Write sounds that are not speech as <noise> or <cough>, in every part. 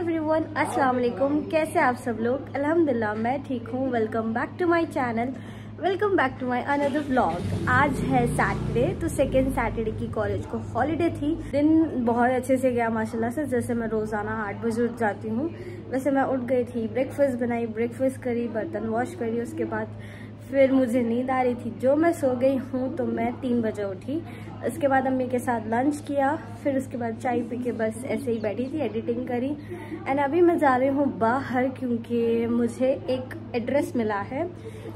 Everyone अस्सलाम वालेकुम। कैसे आप सब लोग? अल्हम्दुलिल्लाह, मैं ठीक हूँ। Welcome back to my channel welcome back to my another vlog आज है सैटरडे तो सेकेंड सैटरडे की कॉलेज को हॉलीडे थी। दिन बहुत अच्छे से गया, माशाल्लाह से। जैसे मैं रोज़ाना आठ बजे उठ जाती हूँ, वैसे मैं उठ गई थी ब्रेकफास्ट बनाई ब्रेकफास्ट करी, बर्तन वॉश करी, उसके बाद फिर मुझे नींद आ रही थी। जो मैं सो गई हूँ तो मैं तीन बजे उठी। उसके बाद अम्मी के साथ लंच किया, फिर उसके बाद चाय पी के बस ऐसे ही बैठी थी एडिटिंग करी। एंड अभी मैं जा रही हूँ बाहर क्योंकि मुझे एक एड्रेस मिला है।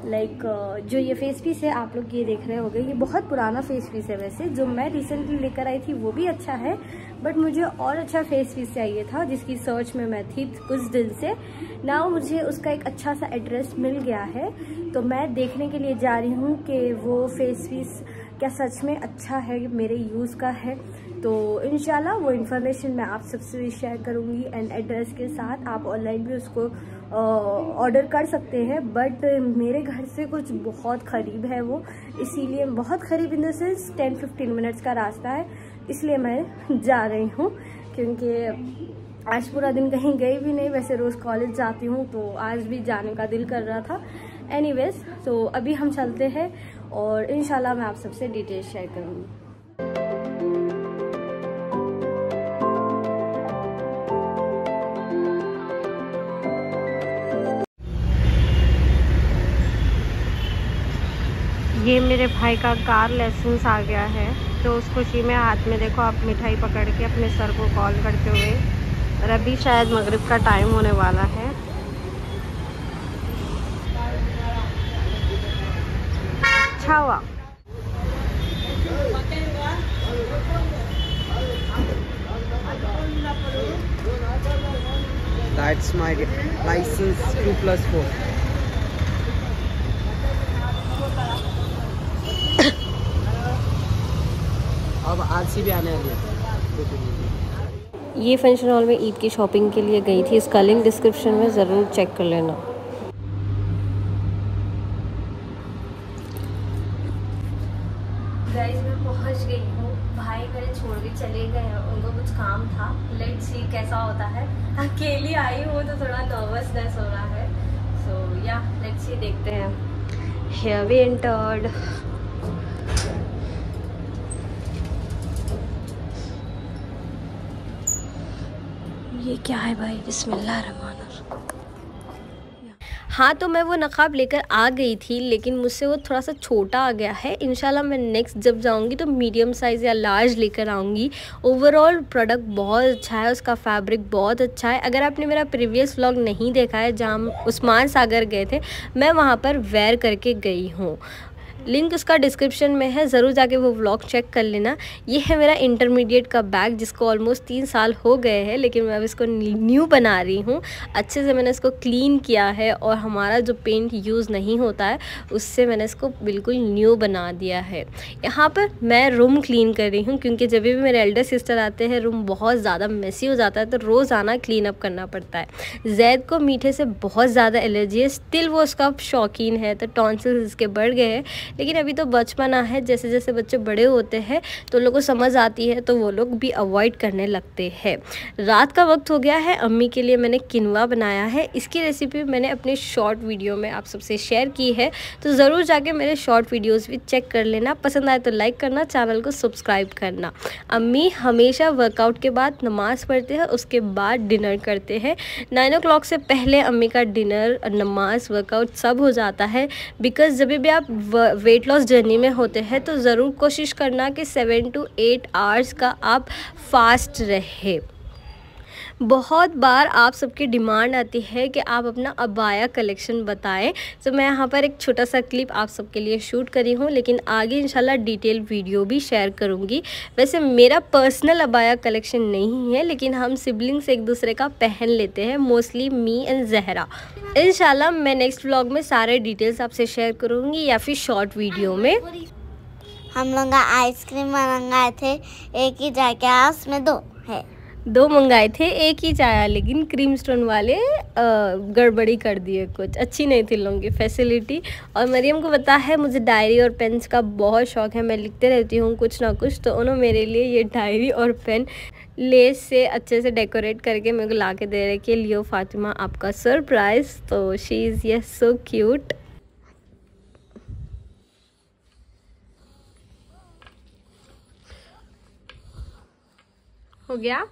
लाइक जो ये फेस पीस है, आप लोग ये देख रहे होंगे। ये बहुत पुराना फेस पीस है वैसे। जो मैं रिसेंटली लेकर आई थी, वो भी अच्छा है। बट मुझे और अच्छा फेस पीस चाहिए था, जिसकी सर्च में मैं थी कुछ दिन से। ना मुझे उसका एक अच्छा सा एड्रेस मिल गया है। तो मैं देखने के लिए जा रही हूँ कि वो फेस पीस क्या सच में अच्छा है, मेरे यूज़ का है? तो इन वो इन्फॉर्मेशन मैं आप सबसे भी शेयर करूँगी एंड एड्रेस के साथ आप ऑनलाइन भी उसको ऑर्डर कर सकते हैं बट मेरे घर से कुछ बहुत करीब है वो, इसीलिए बहुत करीब in the sense ten fifteen minutes का रास्ता है, इसलिए मैं <laughs> जा रही हूँ, क्योंकि आज पूरा दिन कहीं गई भी नहीं, वैसे रोज़ कॉलेज जाती हूँ तो आज भी जाने का दिल कर रहा था। एनीवेज तो अभी हम चलते हैं और इन मैं आप सबसे डिटेल शेयर करूँगी। ये मेरे भाई का कार लाइसेंस आ गया है। तो उस खुशी में हाथ में देखो, आप मिठाई पकड़ के अपने सर को कॉल करते हुए। और अभी शायद मगरिब का टाइम होने वाला है। अच्छा हुआ That's my license 2 plus 4. अब आज से भी आने वाली ये फ़ंक्शन हॉल में ईद की शॉपिंग के लिए गई थी। इसका लिंक डिस्क्रिप्शन में ज़रूर चेक कर लेना। गाइस मैं पहुँच गई हूँ। भाई मेरे छोड़ के चले गए हैं। उनको कुछ काम था। लेट सी कैसा होता है। अकेली आई हूँ तो थोड़ा नर्वसनेस हो रहा है। सो या लेट सी देखते हैं। हेयर वी एंटर्ड ये क्या है भाई? बिस्मिल्लाह रहमान हाँ तो मैं वो नकाब लेकर आ गई थी, लेकिन मुझसे वो थोड़ा सा छोटा आ गया है। इनशाला मैं नेक्स्ट जब जाऊँगी तो मीडियम साइज़ या लार्ज लेकर आऊँगी। ओवरऑल प्रोडक्ट बहुत अच्छा है, उसका फैब्रिक बहुत अच्छा है। अगर आपने मेरा प्रीवियस व्लॉग नहीं देखा है, जहाँ उस्मान सागर गए थे, मैं वहाँ पर वेयर करके गई हूँ। लिंक उसका डिस्क्रिप्शन में है, ज़रूर जाके वो व्लॉग चेक कर लेना। ये है मेरा इंटरमीडिएट का बैग जिसको ऑलमोस्ट तीन साल हो गए हैं, लेकिन मैं अब इसको न्यू बना रही हूँ। अच्छे से मैंने इसको क्लीन किया है और हमारा जो पेंट यूज़ नहीं होता है, उससे मैंने इसको बिल्कुल न्यू बना दिया है। यहाँ पर मैं रूम क्लीन कर रही हूँ, क्योंकि जब भी मेरे एल्डर सिस्टर आते हैं रूम बहुत ज़्यादा मेसी हो जाता है तो रोज़ आना क्लीन अप करना पड़ता है। जैद को मीठे से बहुत ज़्यादा एलर्जी है स्टिल वो उसका शौकीन है तो टॉन्सिल्स इसके बढ़ गए हैं। लेकिन अभी तो बचपना है, जैसे जैसे बच्चे बड़े होते हैं तो लोगों को समझ आती है तो वो लोग भी अवॉइड करने लगते हैं। रात का वक्त हो गया है, अम्मी के लिए मैंने किनवा बनाया है। इसकी रेसिपी मैंने अपने शॉर्ट वीडियो में आप सबसे शेयर की है तो ज़रूर जाके मेरे शॉर्ट वीडियोज़ भी चेक कर लेना। पसंद आए तो लाइक करना चैनल को सब्सक्राइब करना। अम्मी हमेशा वर्कआउट के बाद नमाज़ पढ़ते हैं, उसके बाद डिनर करते हैं। नाइन ओ से पहले अम्मी का डिनर नमाज़ वर्कआउट सब हो जाता है बिकॉज़ जब भी आप वेट लॉस जर्नी में होते हैं तो ज़रूर कोशिश करना कि सेवन टू एट आवर्स का आप फास्ट रहे। बहुत बार आप सबकी डिमांड आती है कि आप अपना अबाया कलेक्शन बताएँ। तो मैं यहाँ पर एक छोटा सा क्लिप आप सबके लिए शूट करी हूँ, लेकिन आगे इंशाल्लाह डिटेल वीडियो भी शेयर करूँगी। वैसे मेरा पर्सनल अबाया कलेक्शन नहीं है, लेकिन हम सिबलिंग्स एक दूसरे का पहन लेते हैं, mostly me and Zahra. In मैं नेक्स्ट व्लॉग में सारे डिटेल्स आपसे शेयर करूँगी या फिर शॉर्ट वीडियो में। हम लोग आइसक्रीम मंगाए थे, एक ही जाके उसमें दो है। दो मंगाए थे, एक ही चाया, लेकिन क्रीम स्टोन वाले गड़बड़ी कर दिए कुछ। अच्छी नहीं थी लोगों की फैसिलिटी और मरियम को पता है, मुझे डायरी और पेन्स का बहुत शौक है। मैं लिखते रहती हूँ कुछ ना कुछ तो उन्होंने मेरे लिए ये डायरी और पेन लेस से अच्छे से डेकोरेट करके मेरे को ला के दे रहे कि, लियो फातिमा, आपका सरप्राइज़ तो शी इज़ ये सो क्यूट हो गया?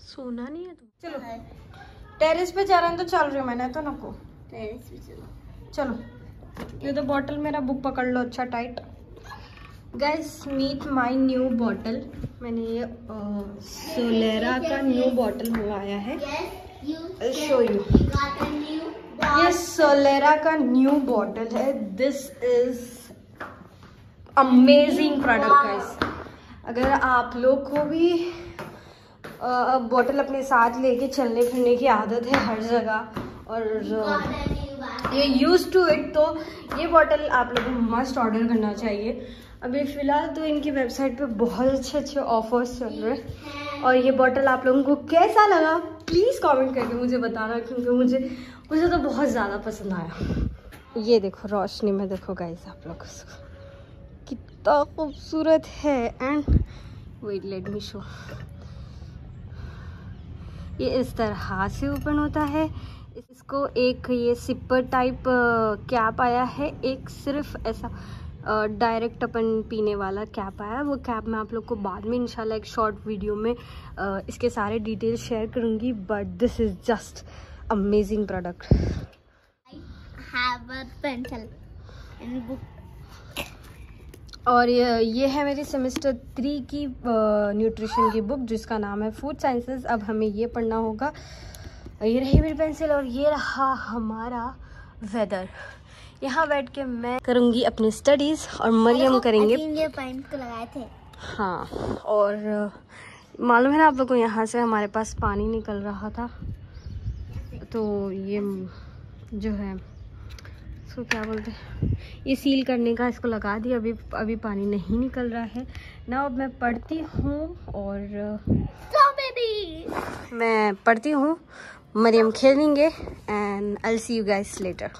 सोना नहीं है तुम चलो। टेरेस पे जा रहे हैं तो चल रही हूँ मैंने तो नको। टेरेस पे चलो। चलो। ये तो बॉटल मेरा बुक पकड़ लो अच्छा tight guess meet my new bottle मैंने ये सोलेरा का न्यू बॉटल मंगाया है। शो यू ये सोलेरा का न्यू बॉटल है. This is amazing product guys अगर आप लोग को भी बॉटल अपने साथ लेके चलने फिरने की आदत है हर जगह और ये यूज़ टू इट तो ये बॉटल आप लोगों को मस्ट ऑर्डर करना चाहिए. अभी फ़िलहाल तो इनकी वेबसाइट पे बहुत अच्छे अच्छे ऑफर्स चल रहे हैं. और ये बॉटल आप लोगों को कैसा लगा प्लीज़ कमेंट करके मुझे बताना क्योंकि मुझे मुझे तो बहुत ज़्यादा पसंद आया। ये देखो, रोशनी में देखो गाइस आप लोग कितना खूबसूरत है। And wait let me show ये इस तरह से ओपन होता है। इसको एक ये सिपर टाइप कैप आया है। एक सिर्फ़ ऐसा डायरेक्ट अपन पीने वाला कैप आया। वो कैप मैं आप लोग को बाद में इंशाल्लाह एक शॉर्ट वीडियो में इसके सारे डिटेल्स शेयर करूँगी। But this is just amazing product pencil and book और ये ये है मेरी सेमेस्टर थ्री की न्यूट्रिशन की बुक जिसका नाम है फ़ूड साइंसेस अब हमें ये पढ़ना होगा। ये रही मेरी पेंसिल और ये रहा हमारा वेदर यहाँ बैठ के मैं करूँगी अपनी स्टडीज़ और मरियम करेंगे। ये पॉइंट को लगाए थे। हाँ और मालूम है ना आप लोग को यहाँ से हमारे पास पानी निकल रहा था? तो ये जो है इसको क्या बोलते हैं? ये सील करने का इसको लगा दिया। अभी अभी पानी नहीं निकल रहा है। ना अब मैं पढ़ती हूँ और मैं पढ़ती हूँ मरियम खेलेंगे and I see you guys later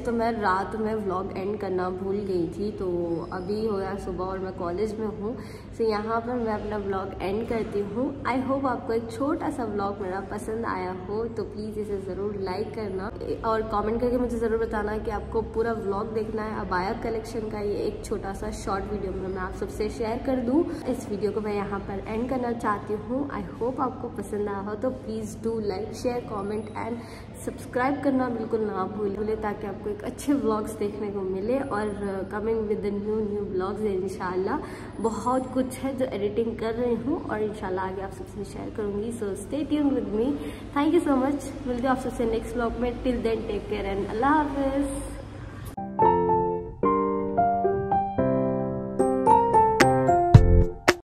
तो मैं रात में व्लॉग एंड करना भूल गई थी तो अभी हो गया सुबह और मैं कॉलेज में हूँ तो यहाँ पर मैं अपना व्लॉग एंड करती हूँ। आई होप आपको एक छोटा सा व्लॉग मेरा पसंद आया हो तो प्लीज़ इसे ज़रूर लाइक करना। और कमेंट करके मुझे ज़रूर बताना कि आपको पूरा व्लॉग देखना है। अबाया कलेक्शन का ये एक छोटा सा शॉर्ट वीडियो मैं आप सबसे शेयर कर दूँ। इस वीडियो को मैं यहाँ पर एंड करना चाहती हूँ। आई होप आपको पसंद आया हो तो please do like share comment and subscribe करना बिल्कुल ना भूल भूलें, ताकि आपको एक अच्छे ब्लॉग्स देखने को मिले और coming with new new blogs इन बहुत कुछ है जो एडिटिंग कर रही हूँ और इन आगे आप सबसे शेयर करूँगी। So stay tune with me thank you so much मिलते आप सबसे नेक्स्ट ब्लॉग में. Till then take care and अल्लाह हाफिज़